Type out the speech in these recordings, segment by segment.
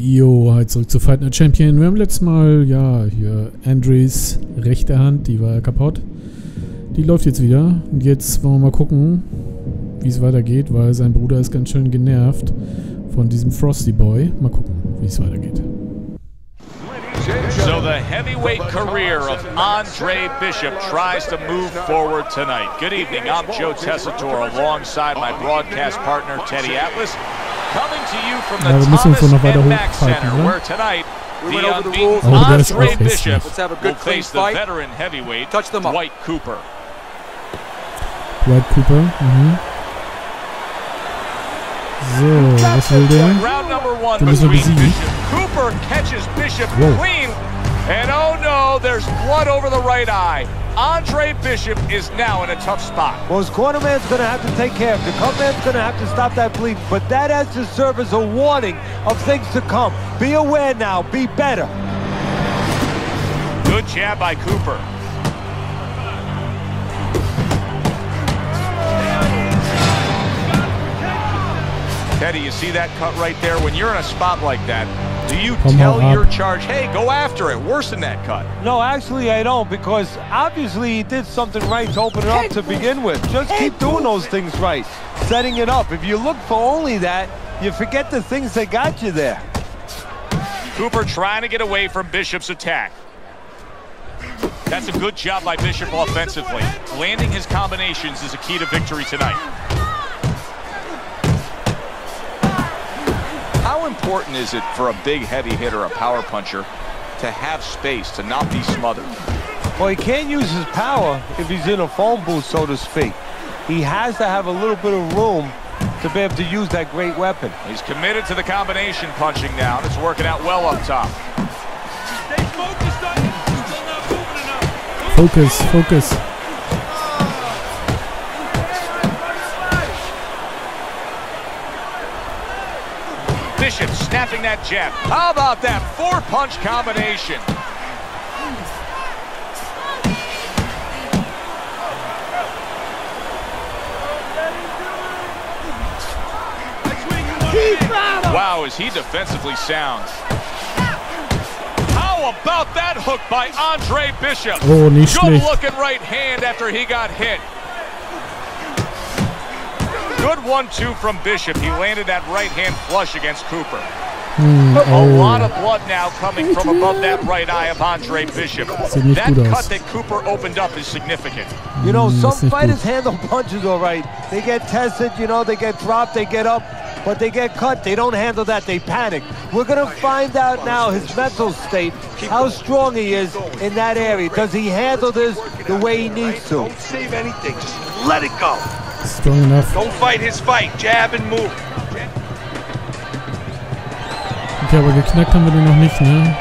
Jo, halt zurück zu Fight Night Champion. Wir haben letztes Mal, ja, hier Andres rechte Hand, die war ja kaputt. Die läuft jetzt wieder. Und jetzt wollen wir mal gucken, wie es weitergeht, weil sein Bruder ist ganz schön genervt von diesem Frosty Boy. Mal gucken, wie es weitergeht. So the heavyweight career of Andre Bishop tries to move forward tonight. Good evening, I'm Joe Tessitore alongside my broadcast partner Teddy Atlas. Coming to you from the Ja, wir müssen uns Thomas noch and Mack hochhalten, Center, ne? where tonight We the went over the unbeaten rules. Oh, Andre auch. Bishop Let's have a good, will clean face the fight. veteran heavyweight Touch them up. Dwight Cooper. Dwight Cooper. Mhm. So, was will der? Round number one Den müssen wir between besiegen. Bishop. Cooper catches Bishop Whoa. clean. And oh no, there's blood over the right eye. Andre Bishop is now in a tough spot. Well, his cornerman's going to have to take care of it. The cutman's going to have to stop that bleeding. But that has to serve as a warning of things to come. Be aware now. Be better. Good jab by Cooper. Teddy, you see that cut right there? When you're in a spot like that, do you Come tell on, your charge, hey, go after it, worsen that cut? No, actually, I don't because obviously he did something right to open it up to begin with. Just keep doing those things right, setting it up. If you look for only that, you forget the things that got you there. Cooper trying to get away from Bishop's attack. That's a good job by Bishop offensively. Landing his combinations is a key to victory tonight. Important is it for a big heavy hitter, a power puncher, to have space, to not be smothered? Well, he can't use his power if he's in a phone booth, so to speak. He has to have a little bit of room to be able to use that great weapon. He's committed to the combination punching now, it's working out well up top. Focus, focus. Bishop snapping that jab. How about that four-punch combination? Wow, is he defensively sound. How about that hook by Andre Bishop? Oh, nicht Good-looking right hand after he got hit. Good one-two from Bishop. He landed that right hand flush against Cooper. Hm, A lot oh. of blood now coming from above that right eye of Andre Bishop. Sieht That cut that Cooper opened up is significant. You know, Mm, some fighters handle punches all right. They get tested, you know, they get dropped, they get up, but they get cut. They don't handle that. They panic. We're going to find out now his mental state, how strong he is in that area. Does he handle this the way he needs to? Don't save anything. Just let it go. Strong enough. Don't fight his fight. Jab and move. Okay, aber geknackt haben wir den noch nicht, ne?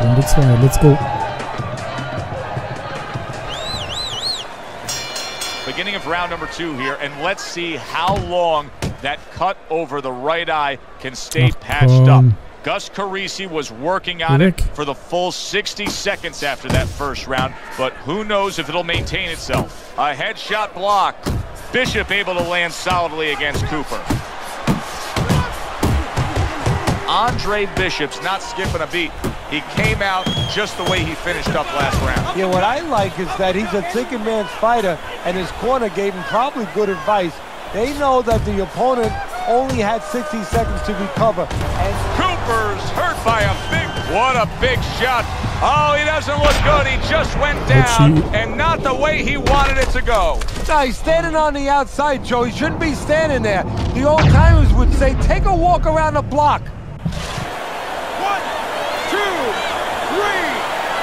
Runde 2, let's go. Beginning of round number two here, and let's see how long that cut over the right eye can stay Ach, patched up. Gus Carisi was working on it for the full 60 seconds after that first round, but who knows if it'll maintain itself. A headshot block. Bishop able to land solidly against Cooper. Andre Bishop's not skipping a beat. He came out just the way he finished up last round. Yeah, what I like is that he's a thinking man's fighter, and his corner gave him probably good advice. They know that the opponent only had 60 seconds to recover, and Cooper's hurt by a big, what a big shot. Oh, he doesn't look good. He just went down, and not the way he wanted it to go. No, he's standing on the outside, Joe. He shouldn't be standing there. The old timers would say, take a walk around the block. One, two, three,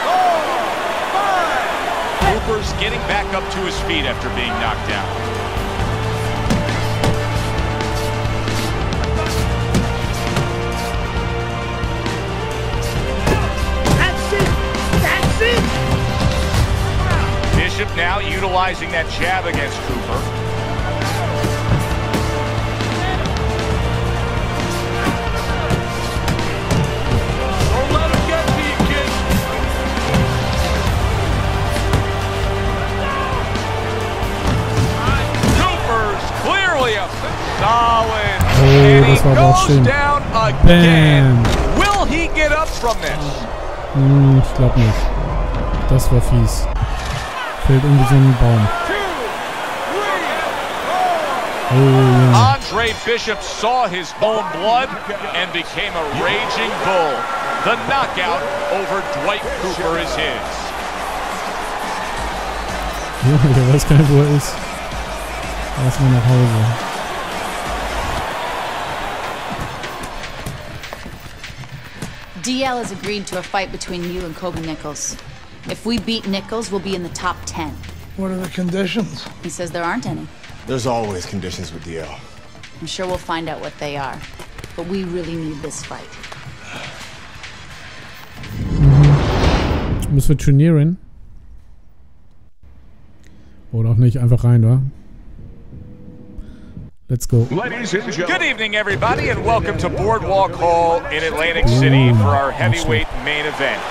four, five. Cooper's getting back up to his feet after being knocked down. it! Bishop now utilizing that jab against Cooper. Solid. Oh, and he goes down again. Bam. Will he get up from this? Hm. Das war fies. Fällt irgendwie so ein Baum. Oh, ja. Andre Bishop saw his own blood and became a raging bull. The knockout over Dwight Cooper is his. Junge, der weiß gar nicht, wo er ist. Erstmal nach Hause. DL has agreed to a fight between you and Kobe Nichols. If we beat Nichols, we'll be in the top 10. What are the conditions? He says there aren't any. There's always conditions with DL. I'm sure we'll find out what they are. But we really need this fight. Müssen wir trainieren? Oder auch nicht, einfach rein, wa? Let's go. Ladies and Good evening, everybody, and welcome to Boardwalk Hall in Atlantic City for our heavyweight main event.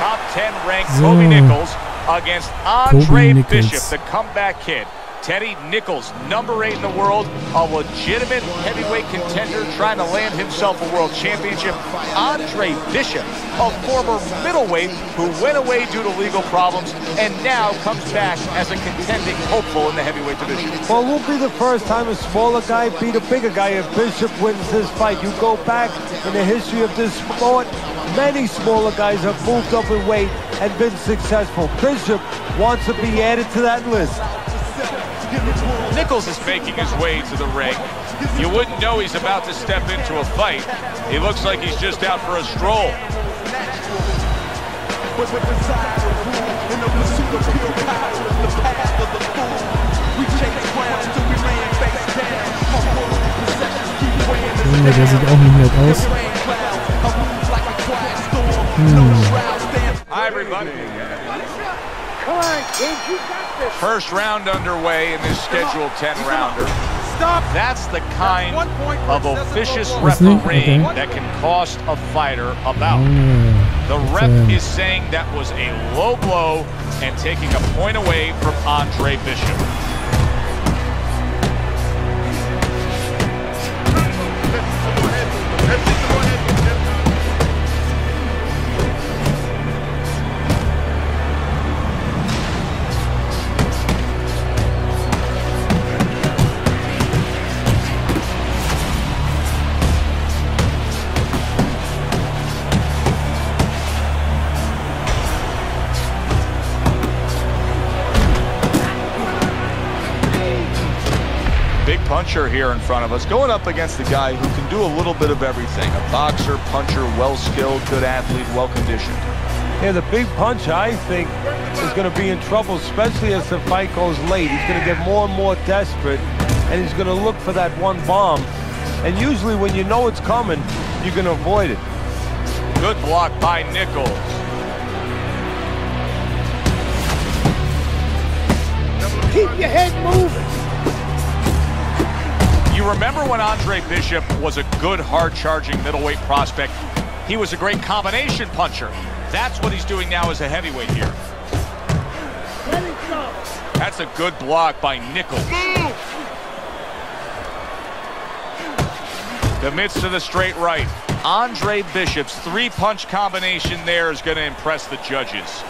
Top 10 ranked. Kobe Nichols against Andre Nichols. Bishop, the comeback kid. Teddy Nichols, number eight in the world, a legitimate heavyweight contender trying to land himself a world championship. Andre Bishop, a former middleweight who went away due to legal problems and now comes back as a contending hopeful in the heavyweight division. Well, it won't be the first time a smaller guy beat a bigger guy if Bishop wins this fight. You go back in the history of this sport, many smaller guys have moved up in weight and been successful. Bishop wants to be added to that list. Nichols is making his way to the ring. You wouldn't know he's about to step into a fight. He looks like he's just out for a stroll. Der sieht auch nicht nett aus. Hi, everybody. First round underway in this scheduled 10 rounder. That's the kind of officious Isn't refereeing Okay. that can cost a fighter a bout. Junge. The ref Damn. is saying that was a low blow and taking a point away from Andre Bishop. Big puncher here in front of us, going up against a guy who can do a little bit of everything. A boxer, puncher, well-skilled, good athlete, well-conditioned. Yeah, the big punch, I think, is going to be in trouble, especially as the fight goes late. He's going to get more and more desperate, and he's going to look for that one bomb. And usually when you know it's coming, you can avoid it. Good block by Nichols. keep your head moving. You remember when Andre Bishop was a good, hard-charging middleweight prospect? He was a great combination puncher. That's what he's doing now as a heavyweight here. That's a good block by Nichols. Commits to the straight right. Andre Bishop's three-punch combination there is going to impress the judges.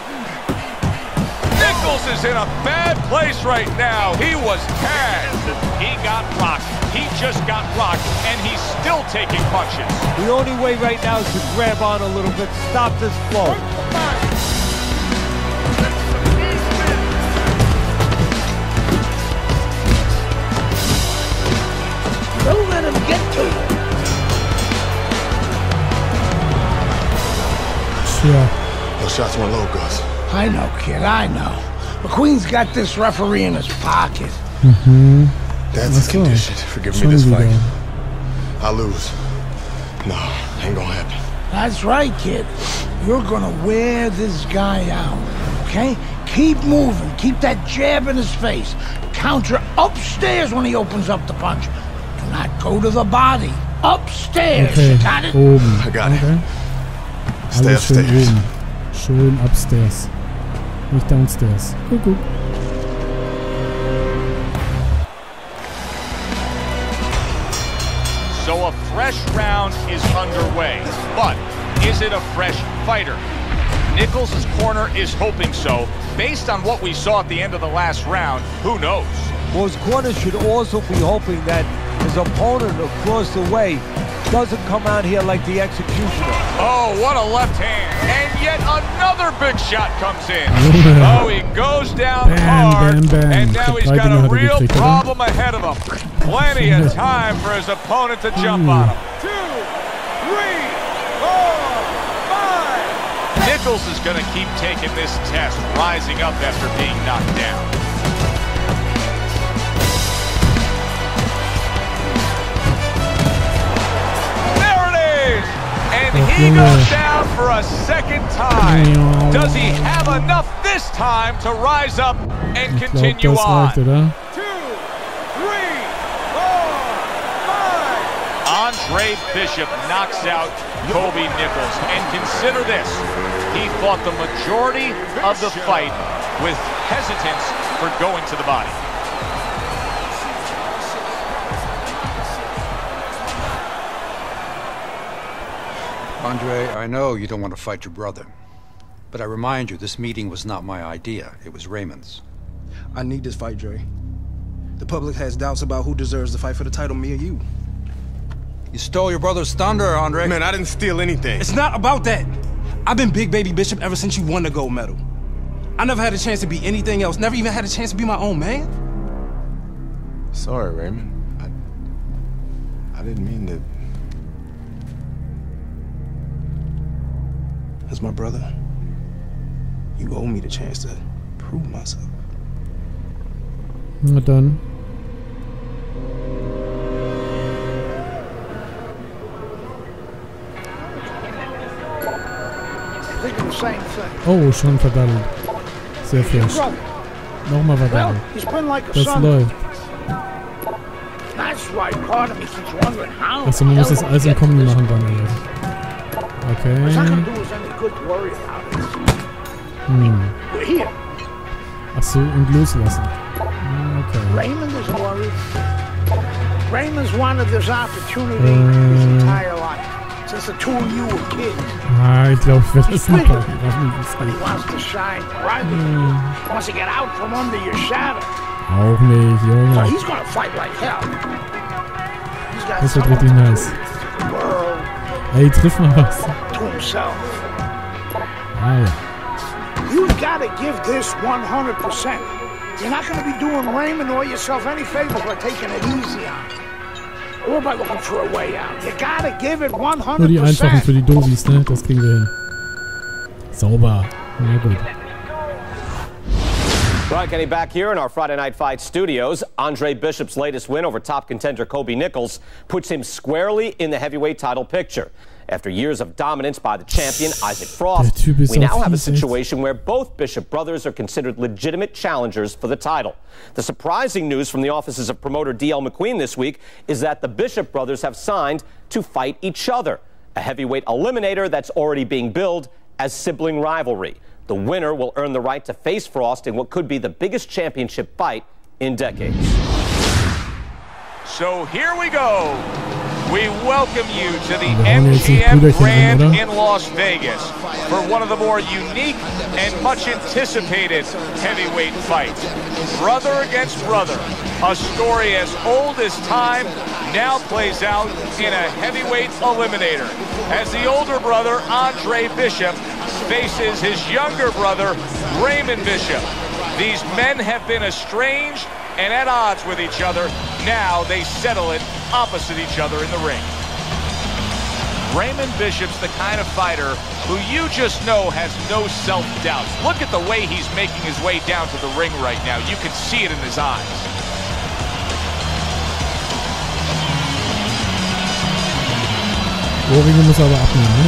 Nichols is in a bad place right now. He was tagged. He got rocked. He just got rocked, and he's still taking punches. The only way right now is to grab on a little bit, stop this flow. Don't let him get to you. Tja, Those shots weren't low, Gus. I know, kid, I know. McQueen's got this referee in his pocket. Mm-hmm. That's Let's a go. condition for giving me this wieder. fight. I lose. No, ain't gonna happen. That's right, kid. You're gonna wear this guy out, okay? Keep moving. Keep that jab in his face. Counter upstairs when he opens up the punch. Do not go to the body. Upstairs. okay. Got it? Oben. I got it. Stay Alles schön upstairs. oben. Schön upstairs. Nicht downstairs. Guck, guck. So So a fresh round is underway. But is it a fresh fighter? Nichols' corner is hoping so. Based on what we saw at the end of the last round, who knows? Well, his corner should also be hoping that his opponent across the way doesn't come out here like the executioner. Oh, what a left hand. And yet another big shot comes in. oh, he goes down Bam, hard. bam, bam. And now he's got a real problem ahead of him. Plenty of time for his opponent to jump on him. Two, three, four, five. Nichols is going to keep taking this test, rising up after being knocked down. There it is! And he goes down for a second time. Does he have enough this time to rise up and continue on? oder? Two, three, four, five. Andre Bishop knocks out Kobe Nichols. And consider this, he fought the majority of the fight with hesitance for going to the body. Andre, I know you don't want to fight your brother. But I remind you, this meeting was not my idea. It was Raymond's. I need this fight, Dre. The public has doubts about who deserves the fight for the title, me or you. You stole your brother's thunder, Andre. Man, I didn't steal anything. It's not about that. I've been Big Baby Bishop ever since you won the gold medal. I never had a chance to be anything else. Never even had a chance to be my own man. Sorry, Raymond. I, I didn't mean to. As my brother, you owe me the chance to prove myself. Na dann. Oh, schon verdammt. Sehr frisch. Nochmal verdammt. Das läuft. Achso, man muss das alles im Kombi machen dann. Alles. Okay. Hm. Achso, und loslassen. Okay. Raymond is one of this opportunity his äh, entire Since the two you were kids. Ah, ich glaube, ich werde das nicht. But he wants to shine brighter. He wants to get out from under your shadow. Auch nicht, So he's gonna fight like hell. He's got Das wird richtig nice. to the world, Ey, triff mal was. to himself. Ah ja. You've got to give this 100%. You're not going to be doing Raymond or yourself any favors by taking it easy on him. Or by looking for a way out. You got to give it 100%. Nur die einfachen für die Dovis, ne? Das kriegen wir hin. Sauber. Na gut. Right, getting back here in our Friday Night Fight studios, Andre Bishop's latest win over top contender Kobe Nichols puts him squarely in the heavyweight title picture. After years of dominance by the champion, Isaac Frost, Der Typ ist we now have a situation where both Bishop brothers are considered legitimate challengers for the title. The surprising news from the offices of promoter D.L. McQueen this week is that the Bishop brothers have signed to fight each other, a heavyweight eliminator that's already being billed as sibling rivalry. The winner will earn the right to face Frost in what could be the biggest championship fight in decades. So here we go. We welcome you to the Da haben wir jetzt die MGM Grand in Las Vegas for one of the more unique and much anticipated heavyweight fights. Brother against brother. A story as old as time now plays out in a heavyweight eliminator as the older brother, Andre Bishop, faces his younger brother, Raymond Bishop. These men have been estranged and at odds with each other. Now they settle it opposite each other in the ring. Raymond Bishop's the kind of fighter who you just know has no self-doubt. Look at the way he's making his way down to the ring right now. You can see it in his eyes. Er aber abnehmen,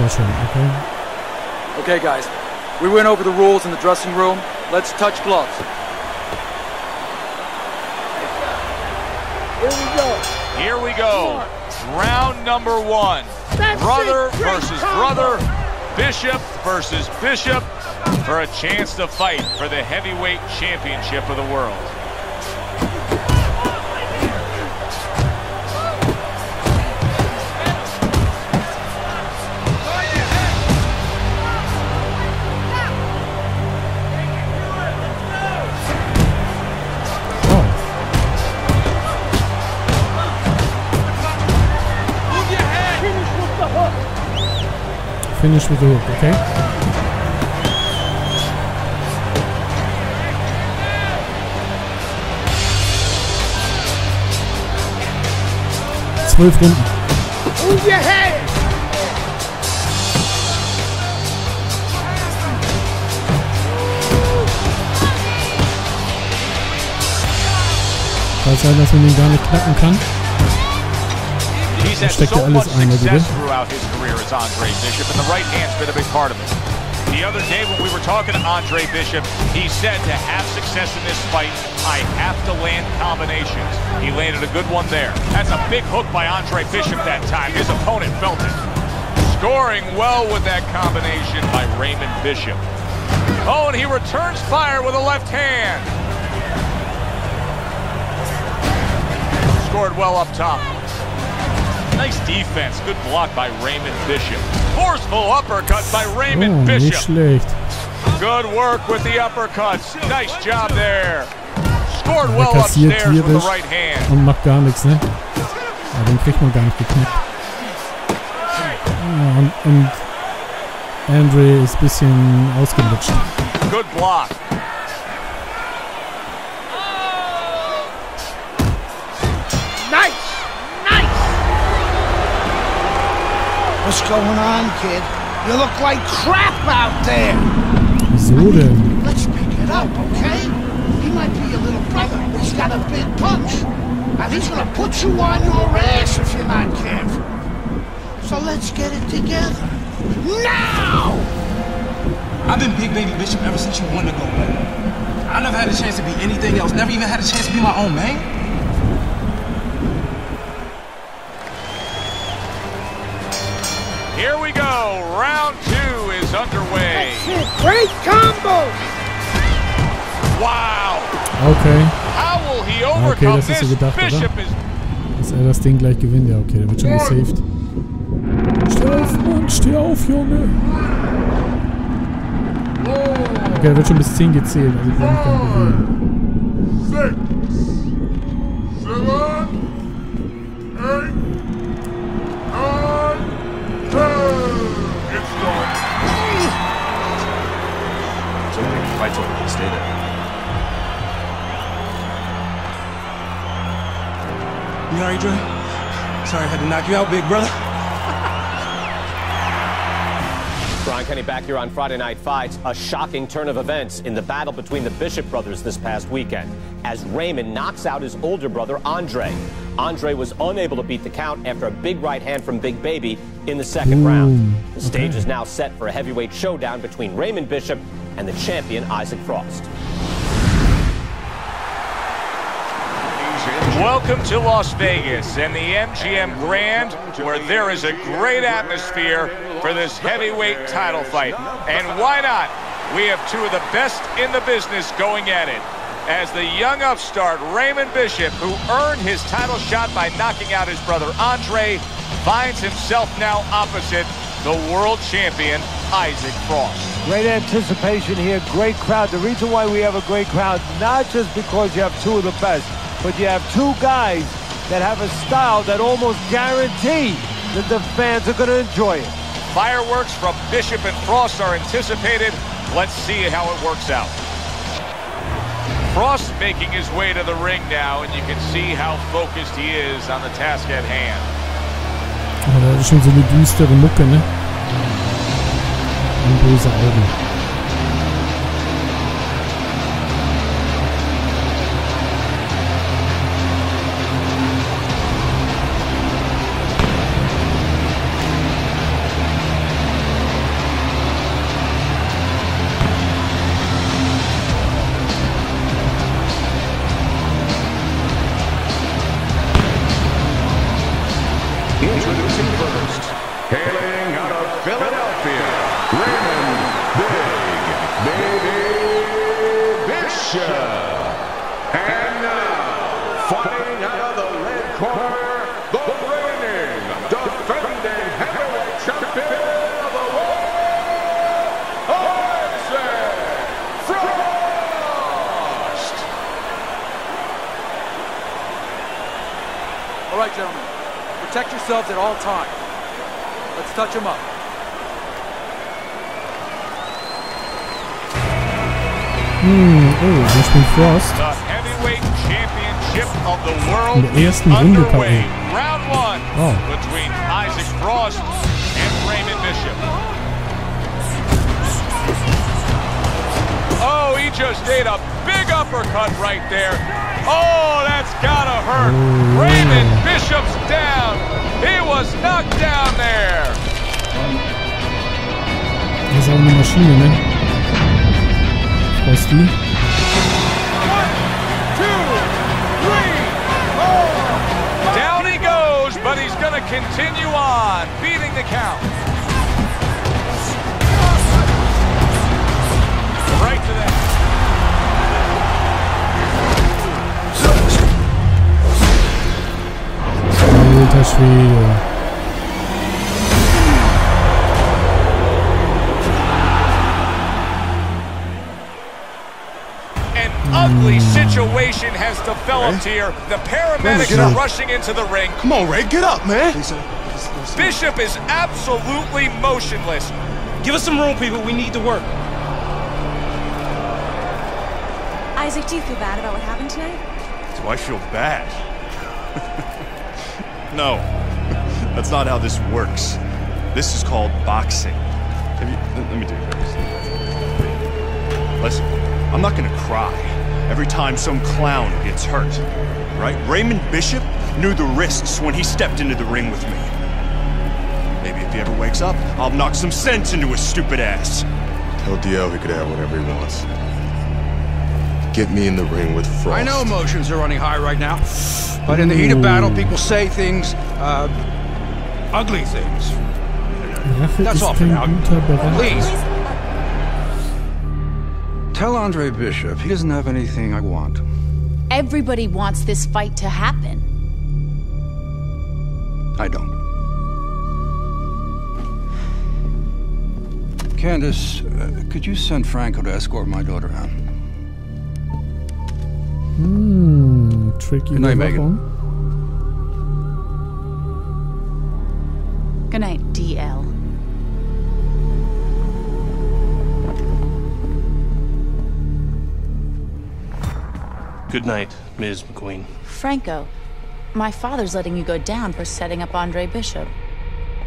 ne? Hat schon, okay. Okay, guys. We went over the rules in the dressing room. Let's touch gloves. Here we go. Here we go. Round number one. That's Brother versus combo. brother. Bishop versus Bishop for a chance to fight for the heavyweight championship of the world. Finish with the hook, okay? Zwölf Runden. Move your head! Kann sein, dass man den gar nicht knacken kann. Da steckt ja alles ein, der Gute. Career as Andre Bishop, and the right hand's been a big part of it. The other day when we were talking to Andre Bishop, he said to have success in this fight, I have to land combinations. He landed a good one there. That's a big hook by Andre Bishop that time. His opponent felt it. Scoring well with that combination by Raymond Bishop. Oh, and he returns fire with a left hand. Scored well up top. Nice defense. Good block by Raymond Bishop. Forceful uppercut by Raymond Oh, nicht Bishop. schlecht. Good work with the uppercuts. Nice job there. Scored well upstairs with the right hand. und macht gar nichts, ne? Ja, den kriegt man gar nicht geknickt. Ja, ah, und, und Andre ist ein bisschen ausgelutscht. Good block. What's going on, kid? You look like crap out there. Wieso denn? Let's pick it up, okay? He might be your little brother, but he's got a big punch. And he's gonna put you on your ass if you're not careful. So let's get it together. Now! I've been Big Baby Bishop ever since you wanted to go, man. I never had a chance to be anything else. Never even had a chance to be my own man. Here we go. Round two is underway. Great combo! Wow. Okay. How will he overcome Okay, das ist so this? gedacht, Bishop oder? is Dass er das Ding gleich gewinnt. Ja, okay, der wird schon gesaved. Steh auf, Mann, steh auf, Junge. Okay, der wird schon bis 10 gezählt, also ich brauche mich gar nicht bewegen. Fight's over. Stay there. You alright, Dre? Sorry I had to knock you out, big brother. Brian Kenny back here on Friday Night Fights. A shocking turn of events in the battle between the Bishop brothers this past weekend as Raymond knocks out his older brother, Andre. Andre was unable to beat the count after a big right hand from Big Baby in the second Ooh, round. The stage okay. is now set for a heavyweight showdown between Raymond Bishop and the champion, Isaac Frost. Welcome to Las Vegas and the MGM Grand, where there is a great atmosphere for this heavyweight title fight. And why not? We have two of the best in the business going at it. As the young upstart Raymond Bishop, who earned his title shot by knocking out his brother Andre, finds himself now opposite the world champion Isaac Frost. Great anticipation here, great crowd. The reason why we have a great crowd, not just because you have two of the best, but you have two guys that have a style that almost guarantee that the fans are going to enjoy it. Fireworks from Bishop and Frost are anticipated. Let's see how it works out. Frost making his way to the ring now, and you can see how focused he is on the task at hand. Der hat schon so eine düstere Mucke, ne? Augen. corner, the reigning, defending heavyweight champion of the world, Isaac Frost! All right, gentlemen. Protect yourselves at all times. Let's touch them up. Hmm, oh, just been Frost. The heavyweight champion in der is ersten Runde. Round one Wow. between Isaac Frost and Raymond Bishop. Oh, he just ate a big uppercut right there. Oh, that's gotta hurt. Raymond Bishop's down. He was knocked down there. Das ist auch eine Maschine, ne? Frosty. Continue on, beating the count. Right to that. Alter Schwede. An situation has developed here. The paramedics get are rushing into the ring. Come on, Ray, get up, man. Bishop is absolutely motionless. Give us some room, people. We need to work. Isaac, do you feel bad about what happened tonight? Do I feel bad? no. That's not how this works. This is called boxing. Have you, let me do this. Listen, I'm not gonna cry every time some clown gets hurt. Right? Raymond Bishop knew the risks when he stepped into the ring with me. Maybe if he ever wakes up, I'll knock some sense into his stupid ass. Tell DL he could have whatever he wants. Get me in the ring with Frost. I know emotions are running high right now, but in the heat of battle, people say things, uh, ugly things. That's ist all for kein now. Please. Tell Andre Bishop he doesn't have anything I want. Everybody wants this fight to happen. I don't. Candace, uh, could you send Franco to escort my daughter out? Hm, tricky Good night, Überwachung. Good night, Ms. McQueen. Franco, my father's letting you go down for setting up Andre Bishop.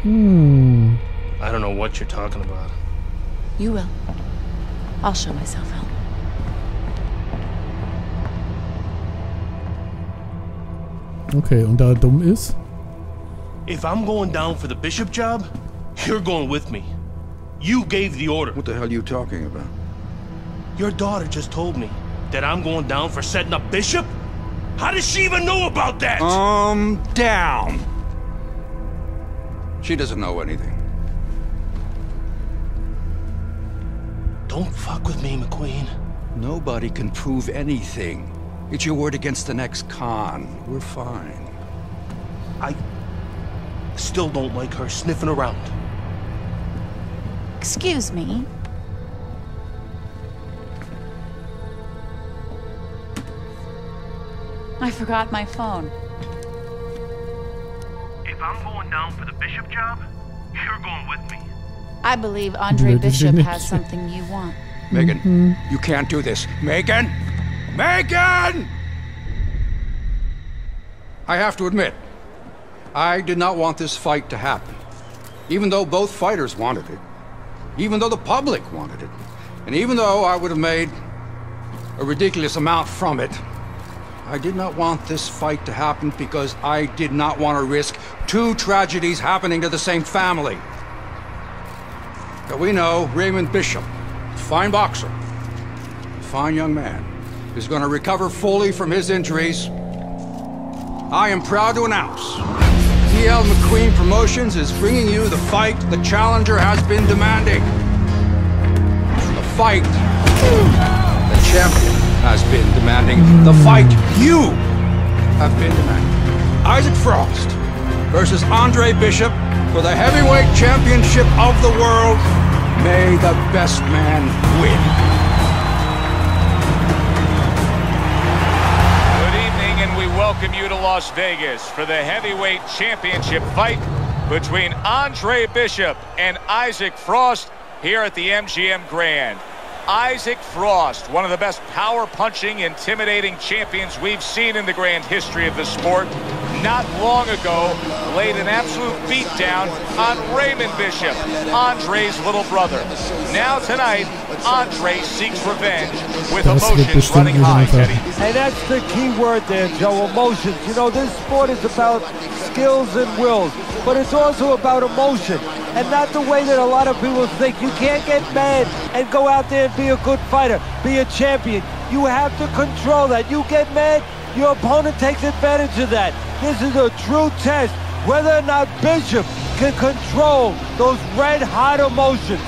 Hmm. I don't know what you're talking about. You will. I'll show myself out. Okay, und da er dumm ist? If I'm going down for the bishop job, you're going with me. You gave the order. What the hell are you talking about? Your daughter just told me that I'm going down for setting up bishop? How does she even know about that? Um, down. She doesn't know anything. Don't fuck with me, McQueen. Nobody can prove anything. It's your word against the next con. We're fine. I still don't like her sniffing around. Excuse me. I forgot my phone. If I'm going down for the bishop job, you're going with me. I believe Andre Bishop has something you want. Megan, you can't do this. Megan! Megan! I have to admit, I did not want this fight to happen. Even though both fighters wanted it. Even though the public wanted it. And even though I would have made a ridiculous amount from it, I did not want this fight to happen because I did not want to risk two tragedies happening to the same family. But we know Raymond Bishop, a fine boxer, a fine young man, is going to recover fully from his injuries. I am proud to announce DL McQueen Promotions is bringing you the fight the challenger has been demanding. The fight the champion has been demanding. The fight you have been demanding. Isaac Frost versus Andre Bishop for the heavyweight championship of the world. May the best man win. Good evening, and we welcome you to Las Vegas for the heavyweight championship fight between Andre Bishop and Isaac Frost here at the MGM Grand. Isaac Frost, one of the best power-punching, intimidating champions we've seen in the grand history of the sport, not long ago laid an absolute beatdown on Raymond Bishop, Andre's little brother. Now tonight, Andre seeks revenge with Das wird emotions running high, einfach. Teddy. And that's the key word there, Joe, emotions. You know, this sport is about skills and wills, but it's also about emotion. And not the way that a lot of people think. You can't get mad and go out there and be a good fighter, be a champion. You have to control that. You get mad, your opponent takes advantage of that. This is a true test whether or not Bishop can control those red hot emotions.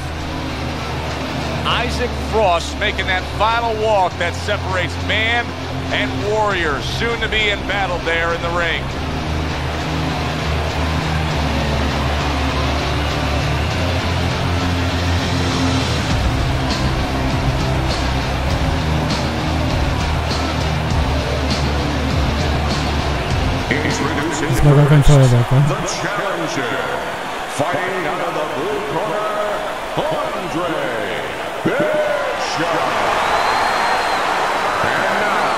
Isaac Frost making that final walk that separates man and warrior, soon to be in battle there in the ring. Introducing Das war gar kein Feuerwerk, wa? the challenger. Fighting out of the blue corner, Andre Bishop. And now,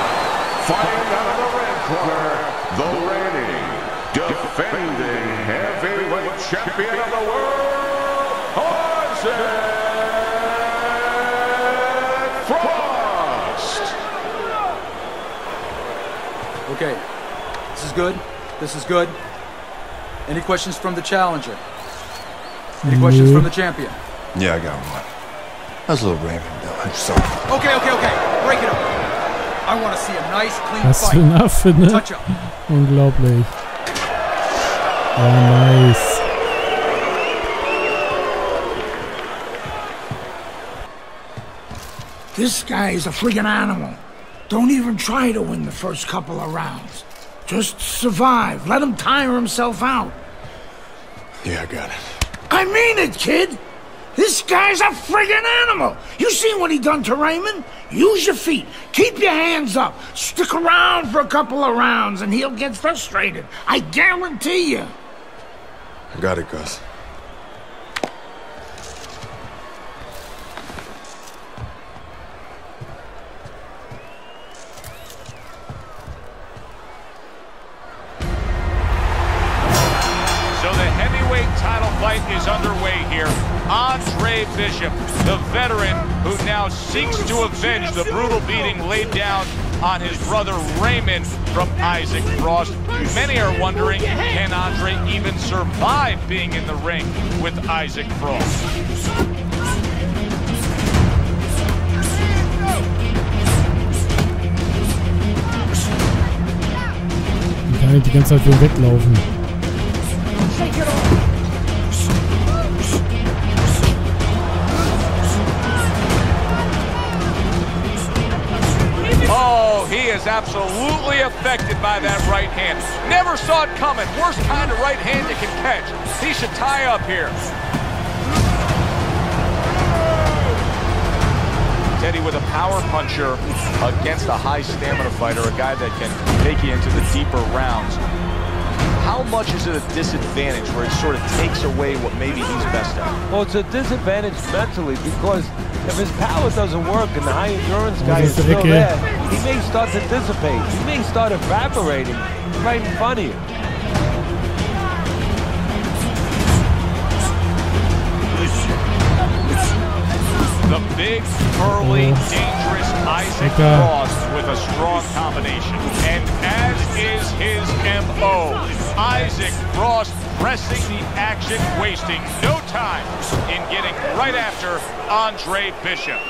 fighting out of the red corner, the reigning, defending heavyweight champion of the world, Isaac Frost. Okay. This is good. This is good. Any questions from the challenger? Any questions from the champion? Yeah, I got one. How's little Raymond doing? Sorry. Okay, okay, okay. Break it up. I want to see a nice, clean Was fight. für ein Affe, ne? Touch up. Unglaublich. Ja, nice. This guy is a freaking animal. Don't even try to win the first couple of rounds. Just survive. Let him tire himself out. Yeah, I got it. I mean it, kid. This guy's a friggin' animal. You seen what he done to Raymond? Use your feet. Keep your hands up. Stick around for a couple of rounds and he'll get frustrated. I guarantee you. I got it, Gus. Brother Raymond from Isaac Frost. Many are wondering, can Andre even survive being in the ring with Isaac Frost? Die kann nicht die ganze Zeit weglaufen. Absolutely affected by that right hand. Never saw it coming. Worst kind of right hand you can catch. He should tie up here. Teddy with a power puncher against a high stamina fighter, a guy that can take you into the deeper rounds. How much is it a disadvantage where it sort of takes away what maybe he's best at? Well, it's a disadvantage mentally because if his power doesn't work and the high endurance guy is still there, he may start to dissipate. He may start evaporating right in front of you. The big, burly, dangerous Isaac Okay. A strong combination. And as is his MO, Isaac Frost pressing the action, wasting no time in getting right after Andre Bishop.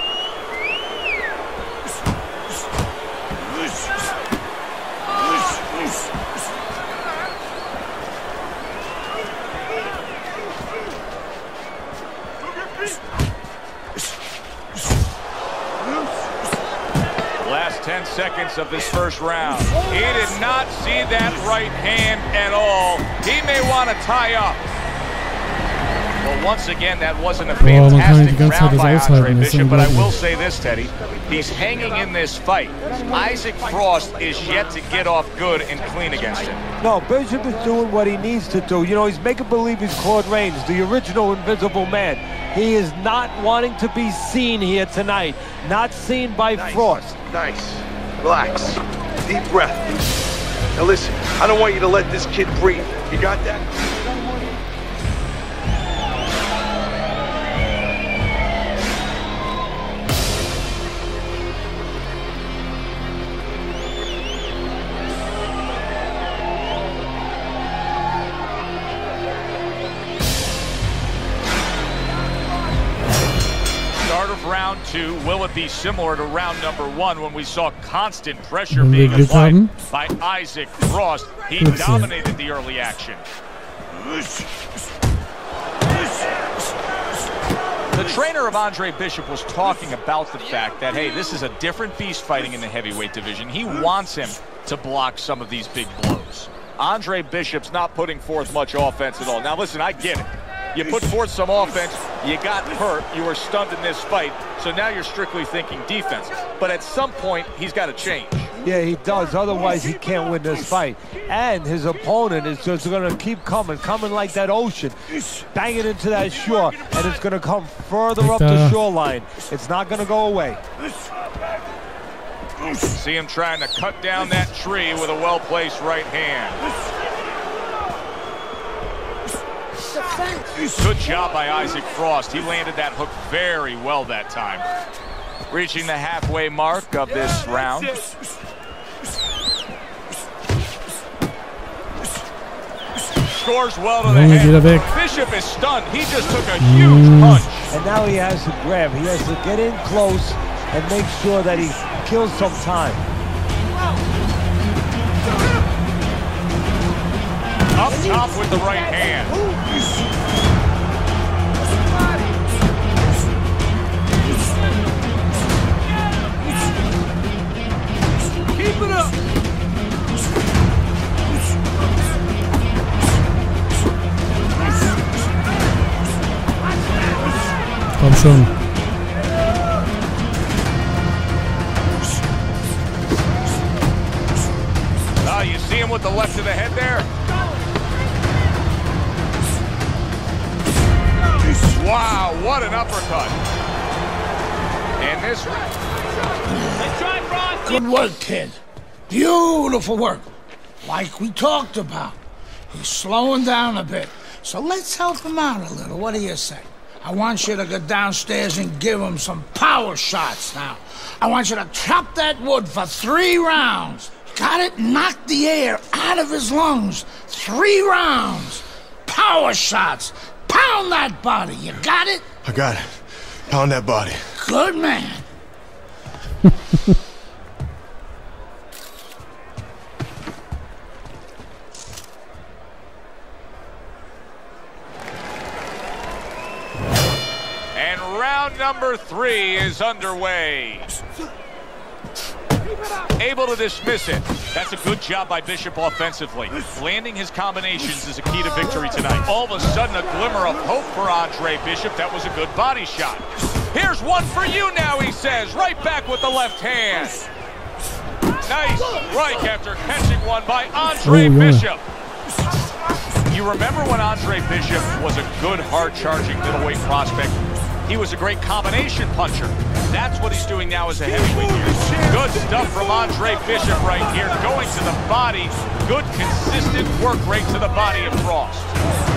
Last 10 seconds of this first round. He did not see that right hand at all. He may want to tie up. Well, once again, that wasn't a Boah, man kann fantastic nicht die ganze Zeit round by Andre aushalten. Bishop, but I will say this, Teddy. He's hanging in this fight. Isaac Frost is yet to get off good and clean against him. No, Bishop is doing what he needs to do. You know, he's making believe he's Claude Rains, the original Invisible Man. He is not wanting to be seen here tonight. Not seen by Frost. Nice. Relax. Deep breath. Now listen, I don't want you to let this kid breathe. You got that? Two. Will it be similar to round number one when we saw constant pressure being applied by Isaac Frost? He dominated the early action. The trainer of Andre Bishop was talking about the fact that, hey, this is a different beast fighting in the heavyweight division. He wants him to block some of these big blows. Andre Bishop's not putting forth much offense at all. Now, listen, I get it. You put forth some offense, you got hurt, you were stunned in this fight, so now you're strictly thinking defense. But at some point, he's got to change. Yeah, he does. Otherwise, he can't win this fight. And his opponent is just going to keep coming, coming like that ocean, banging into that shore, and it's going to come further up the uh, shoreline. It's not going to go away. See him trying to cut down that tree with a well-placed right hand. Good job by Isaac Frost. He landed that hook very well that time. Reaching the halfway mark of this round. Scores well to the Junge, geht weg. head. Bishop is stunned. He just took a huge Mm. punch. And now he has to grab. He has to get in close and make sure that he kills some time. Up top with the right hand. Keep it up. Komm schon. Ah, you see him with the left of the head there? Wow, what an uppercut. And this Good work, kid. Beautiful work. Like we talked about. He's slowing down a bit. So let's help him out a little. What do you say? I want you to go downstairs and give him some power shots now. I want you to chop that wood for three rounds. Got it? Knock the air out of his lungs. Three rounds. Power shots. Pound that body. You got it? I got it. Pound that body. Good man. and round number three is underway. Able to dismiss it. That's a good job by Bishop offensively. Landing his combinations is a key to victory tonight. All of a sudden, a glimmer of hope for Andre Bishop. That was a good body shot. Here's one for you now, he says. Right back with the left hand. Nice strike after catching one by Andre Oh, yeah. Bishop. You remember when Andre Bishop was a good, hard-charging middleweight prospect? He was a great combination puncher. That's what he's doing now as a heavyweight here. Good stuff from Andre Bishop right here. Going to the body. Good, consistent work rate to the body of Frost.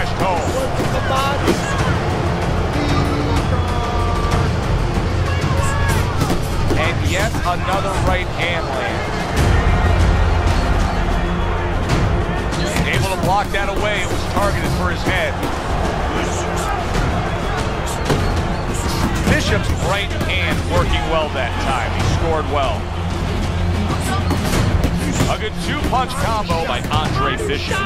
another right hand land. blocked that away. It was targeted for his head. Bishop's right hand working well that time. He scored well. A good two-punch combo by Andre Bishop.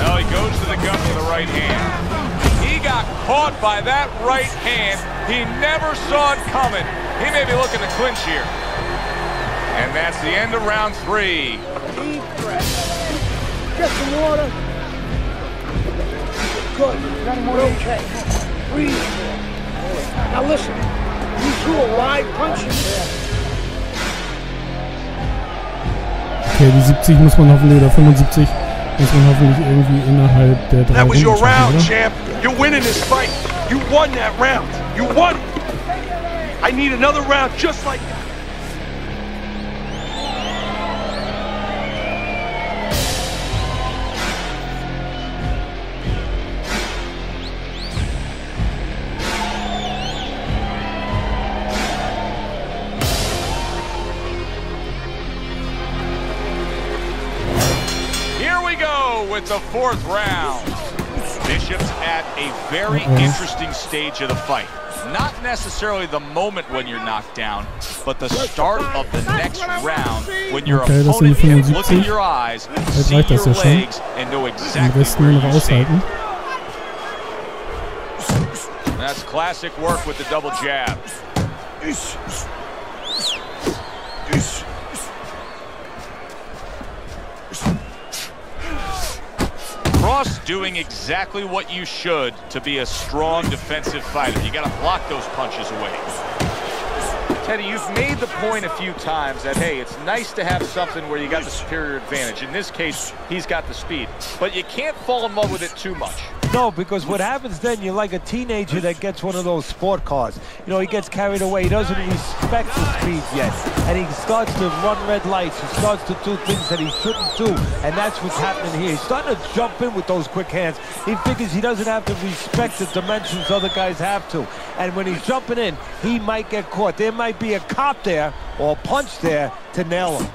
No, he goes to the gut with the right hand. He got caught by that right hand. He never saw it coming. He may be looking to clinch here. And that's the end of round three. Deep breath. Get some water. Good. We're okay. Breathe. Now listen. You two are wide punches. Okay, die 70 muss man hoffentlich, oder 75 muss man hoffentlich irgendwie innerhalb der drei That was Runden your schaffen, round, oder? champ. You're winning this fight. You won that round. You won it. I need another round just like that. Here we go with the fourth round. Bishop's at a very Uh-oh. interesting stage of the fight. Not necessarily the moment when you're knocked down, but the start of the next round when your Okay, das sind die opponent can look in your eyes, Jetzt see reicht your ja schon. legs, and know Den exactly where you stand. aushalten. That's classic work with the double jab. Doing exactly what you should to be a strong defensive fighter. You got to block those punches away. Teddy, you've made the point a few times that, hey, it's nice to have something where you got the superior advantage. In this case, he's got the speed. But you can't fall in love with it too much. No, because what happens then, you're like a teenager that gets one of those sport cars. You know, he gets carried away. He doesn't respect the speed yet. And he starts to run red lights. He starts to do things that he shouldn't do. And that's what's happening here. He's starting to jump in with those quick hands. He figures he doesn't have to respect the dimensions other guys have to. And when he's jumping in, he might get caught. There might be a cop there or a punch there to nail him.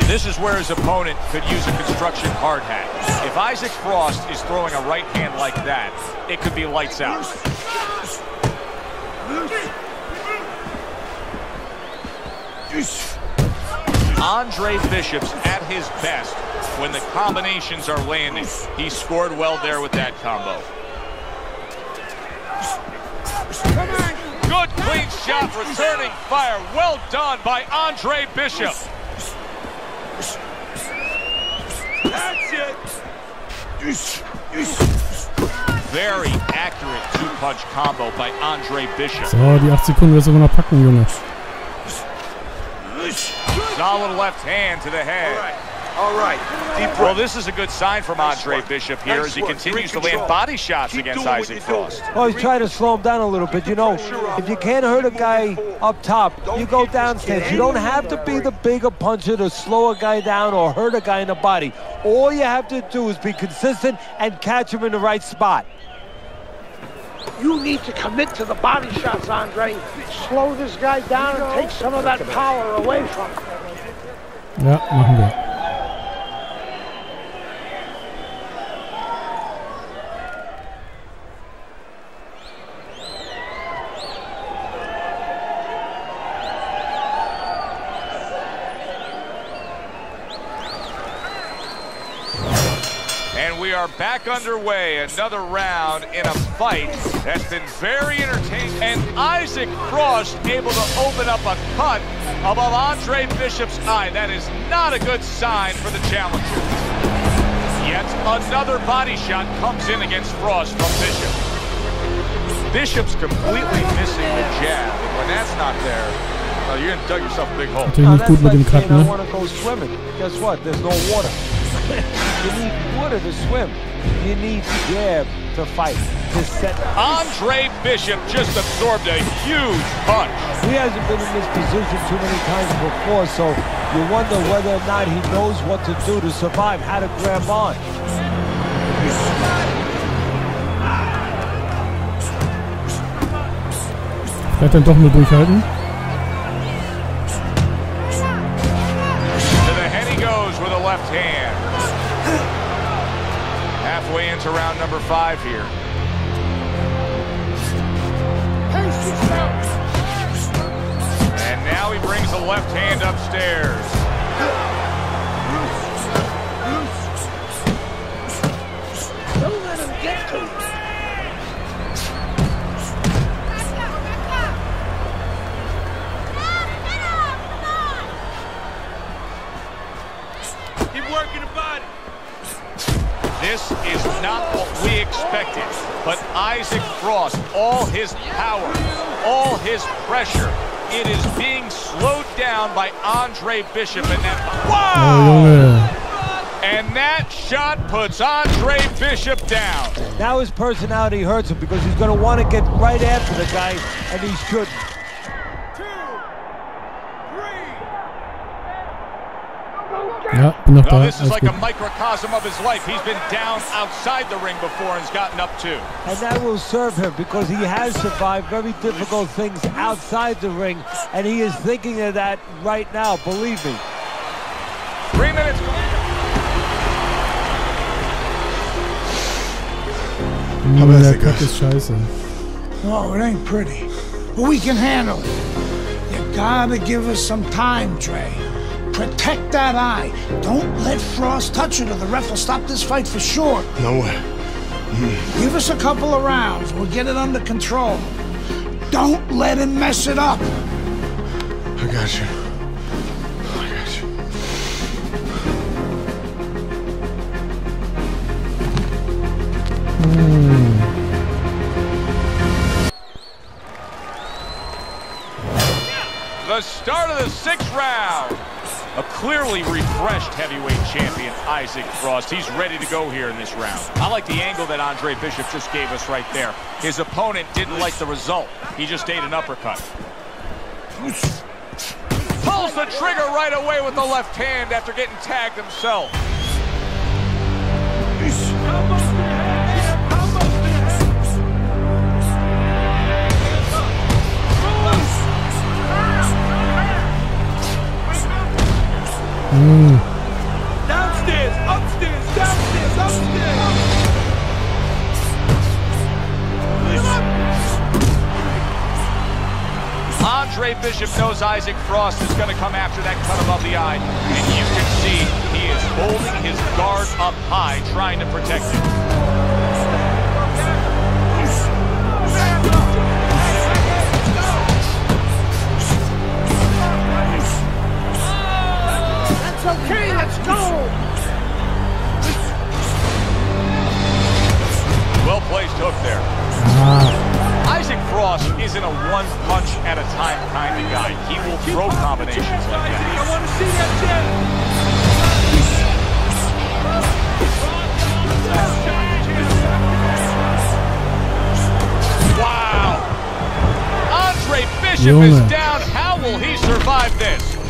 This is where his opponent could use a construction hard hat. If Isaac Frost is throwing a right hand like that, it could be lights out. Andre Bishop's at his best when the combinations are landing. He scored well there with that combo. Good clean shot, returning fire. Well done by Andre Bishop. That's it. Very accurate two-punch combo by Andre Bishop. So, die 8 Sekunden wirst du aber noch packen, Junge. Solid left hand to the head. All right. Deep. Well, this is a good sign from Andre Bishop here Nice as he work. continues You're to in land body shots Keep against Isaac you're. Frost. Oh, he's trying to slow him down a little bit. You know, if you can't hurt a guy up top, you go downstairs. You don't have to be the bigger puncher to slow a guy down or hurt a guy in the body. All you have to do is be consistent and catch him in the right spot. You need to commit to the body shots, Andre. Slow this guy down and take some of that power away from him. Ja, machen wir. And we are back underway. Another round in a fight that's been very entertaining. And Isaac Frost able to open up a cut above Andre Bishop's eye. That is not a good sign for the challenger. Yet another body shot comes in against Frost from Bishop. Bishop's completely missing the jab. When that's not there, oh, you're gonna dug yourself a big hole. Natürlich nicht gut mit dem Cut, saying, I ne? want to go swimming. Guess what? There's no water. You need water to swim. You need jab to fight, to set. Andre Bishop just absorbed a huge punch. He hasn't been in this position too many times before, so you wonder whether or not he knows what to do to survive, how to grab on. Hat dann doch nur durchhalten. Left hand. Halfway into round number five here. And now he brings the left hand upstairs. Don't let him get to you. This is not what we expected, but Isaac Frost, all his power, all his pressure, it is being slowed down by Andre Bishop and that. Oh, Wow! And that shot puts Andre Bishop down. Now his personality hurts him because he's going to want to get right after the guy, and he shouldn't. Ja, bin noch No, this is Alles like gut. a microcosm of his life. He's been down outside the ring before and's gotten up too. And that will serve him because he has survived very difficult things outside the ring, and he is thinking of that right now, believe me. Three minutes. Mm, der Cut ist scheiße. No, it ain't pretty. But we can handle it. You gotta give us some time, Trey. Protect that eye. Don't let Frost touch it or the ref will stop this fight for sure. No way. Hmm. Give us a couple of rounds. We'll get it under control. Don't let him mess it up. I got you. I got you. Hmm. The start of the sixth round. A clearly refreshed heavyweight champion, Isaac Frost. He's ready to go here in this round. I like the angle that Andre Bishop just gave us right there. His opponent didn't like the result. He just ate an uppercut. Pulls the trigger right away with the left hand after getting tagged himself. Mm. Downstairs, upstairs, downstairs, upstairs. Andre Bishop knows Isaac Frost is going to come after that cut above the eye. And you can see he is holding his guard up high, trying to protect it. That's okay, let's go. Well placed hook there. Ah. Isaac Frost isn't a one punch at a time kind of guy. He will throw combinations like I that. want to see that jet. Wow! Andre Bishop Junge. is down. How will he survive this?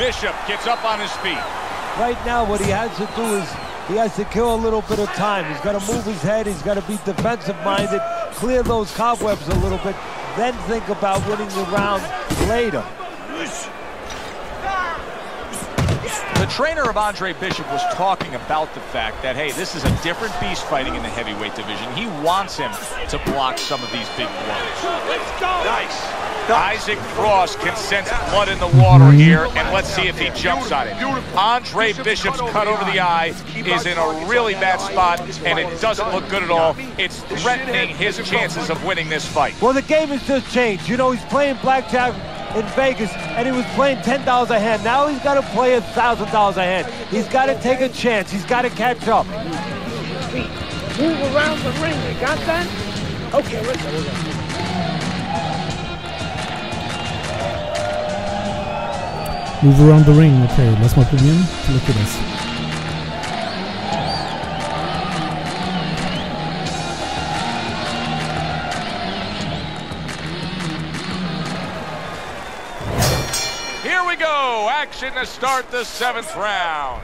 Bishop gets up on his feet. Right now, what he has to do is he has to kill a little bit of time. He's got to move his head. He's got to be defensive-minded, clear those cobwebs a little bit, then think about winning the round later. The trainer of Andre Bishop was talking about the fact that, hey, this is a different beast fighting in the heavyweight division. He wants him to block some of these big blows. Let's go. Nice. Isaac Frost can sense blood in the water here, and let's see if he jumps on it. Andre Bishop's cut over the eye is in a really bad spot, and it doesn't look good at all. It's threatening his chances of winning this fight. Well, the game has just changed. You know, he's playing blackjack in Vegas, and he was playing $10 a hand. Now he's got to play $1,000 a hand. He's got to take a chance. He's got to catch up. Move around the ring, you got that? Okay, listen, Move around the ring. Okay, Let's mal probieren. look at das. Here we go. Action to start the seventh round.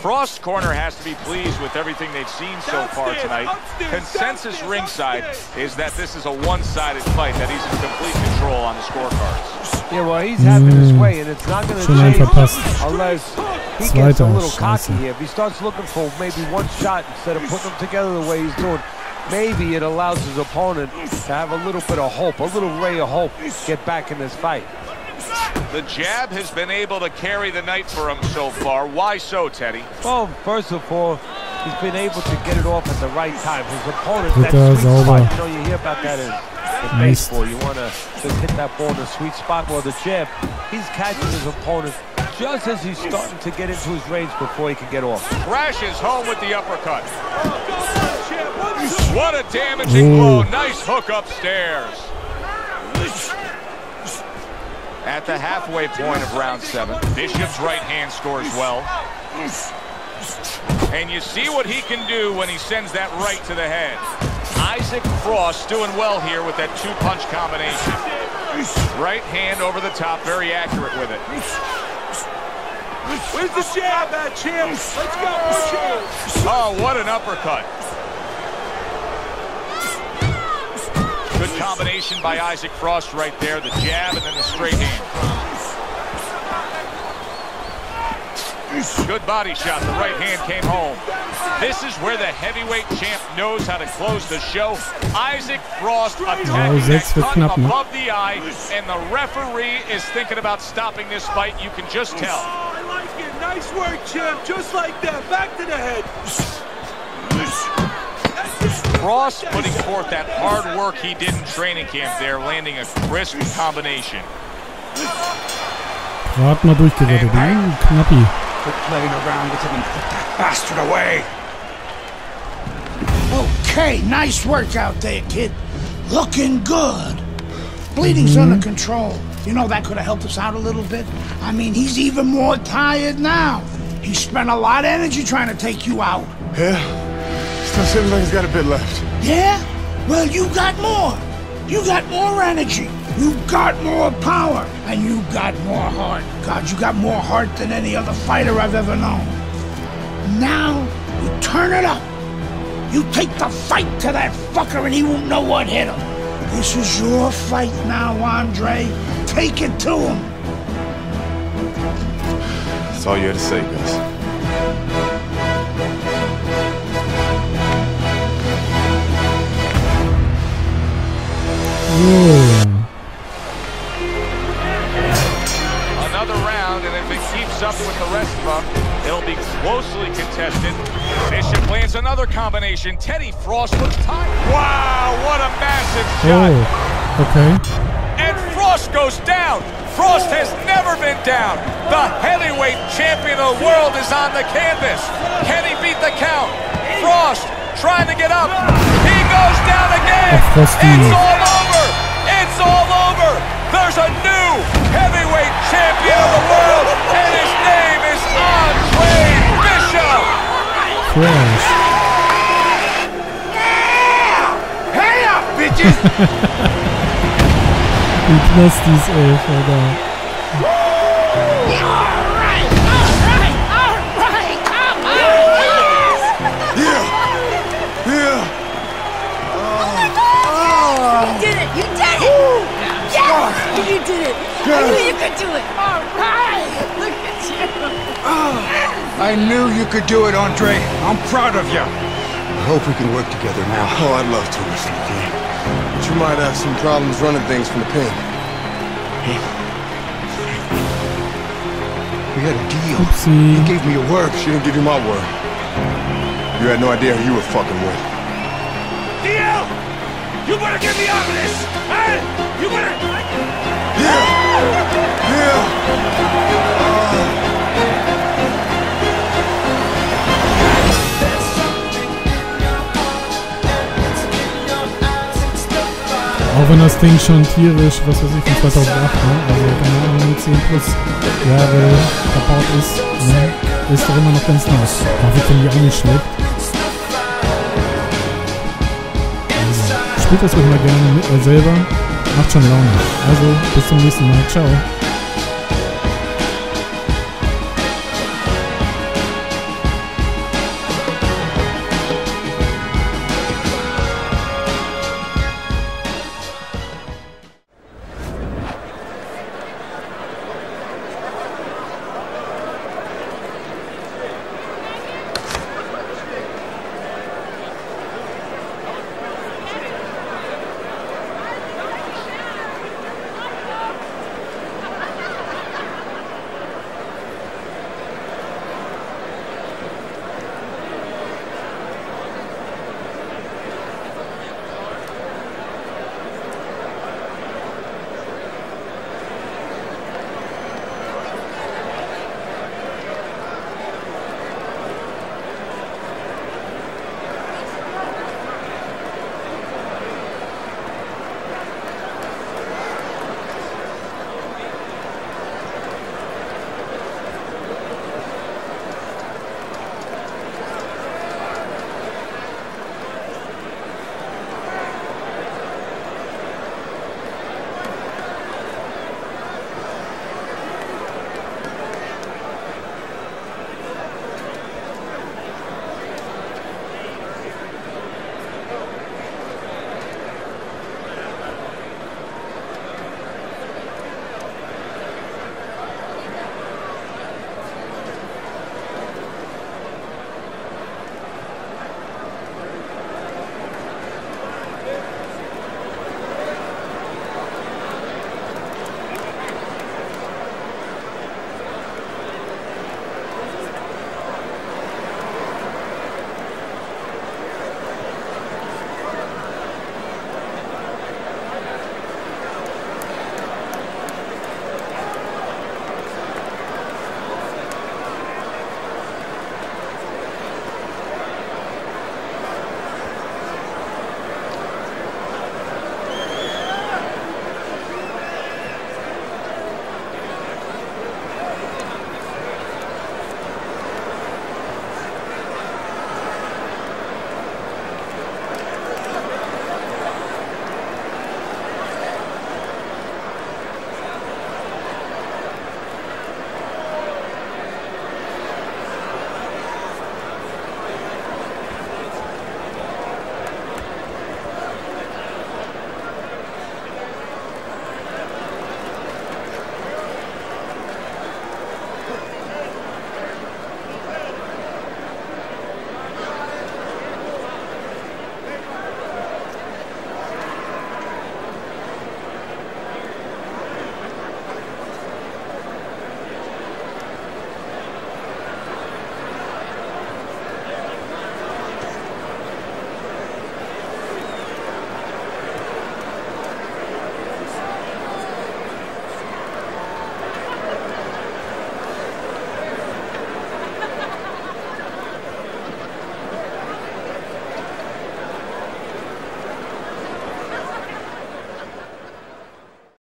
Frost Corner has to be pleased with everything they've seen so far tonight. Consensus ringside is that this is a one-sided fight, that he's in complete control on the scorecards. Yeah, well, he's having his way, and it's not going to change unless he gets a little cocky scheiße. here. If he starts looking for maybe one shot instead of putting them together the way he's doing, maybe it allows his opponent to have a little bit of hope, a little ray of hope, get back in this fight. The jab has been able to carry the night for him so far. Why so, Teddy? Well, first of all, he's been able to get it off at the right time. His opponent, that Dritter, sweet sauber. spot, you know, you hear about that in, in Mist. baseball. You want to just hit that ball in a sweet spot. Well, the jab, he's catching his opponent just as he's starting to get into his range before he can get off. Crashes home with the uppercut. Oh, what a damaging blow. Nice hook upstairs. At the halfway point of round seven, Bishop's right hand scores well. And you see what he can do when he sends that right to the head. Isaac Frost doing well here with that two-punch combination. Right hand over the top, very accurate with it. Where's the jab at, champ? Let's go, champ. Oh, what an uppercut. Combination by Isaac Frost right there. The jab and then the straight hand. Good body shot. The right hand came home. This is where the heavyweight champ knows how to close the show. Isaac Frost attacking Oh, that sechs wird cut knapp, ne? above the eye, and the referee is thinking about stopping this fight. You can just tell. Oh, I like it. Nice work, champ. Just like that. Back to the head. Frost putting forth that hard work he did in training camp there, landing a crisp combination. Gerade mal durchgerettet. Uh, knappi. Quit playing around with him and put that bastard away. Okay, nice work out there, kid. Looking good. Bleeding's under control. You know, that could have helped us out a little bit. I mean, he's even more tired now. He spent a lot of energy trying to take you out. Yeah? Still seems like he's got a bit left. Yeah? Well, you got more. You got more energy. You got more power. And you got more heart. God, you got more heart than any other fighter I've ever known. Now, you turn it up. You take the fight to that fucker and he won't know what hit him. This is your fight now, Andre. Take it to him. That's all you had to say, Gus. Another round, and if it keeps up with the rest of them, it'll be closely contested. Bishop lands another combination. Teddy Frost looks tired. Wow, what a massive oh, shot. Oh. Okay. And Frost goes down. Frost has never been down. The heavyweight champion of the world is on the canvas. Can he beat the count? Frost trying to get up. He goes down again. Ach, Frosty. It's all A new heavyweight champion of the world, and his name is Andre Bishop. Fresh. Hey up, bitches! Die Plastis, ey, voll You did it! I knew you could do it! All right! Look at you! Ah, I knew you could do it, Andre. I'm proud of you. I hope we can work together now. Oh, I'd love to, Mr. McKay. But you might have some problems running things from the pen. Hey. We had a deal. Oopsie. You gave me your word. She didn't give you my word. You had no idea who you were fucking with. DL! You better get me out of this! Hey! You better... Auch wenn das Ding schon tierisch, was weiß ich, von 2008, ne? also keine Ahnung, 10 plus Jahre verbaut ist, ne? ist doch immer noch ganz nice. Aber finde ich auch nicht schlecht. Also, spielt das ruhig mal gerne mit, äh, selber. Macht schon Laune. Also, bis zum nächsten Mal. Ciao.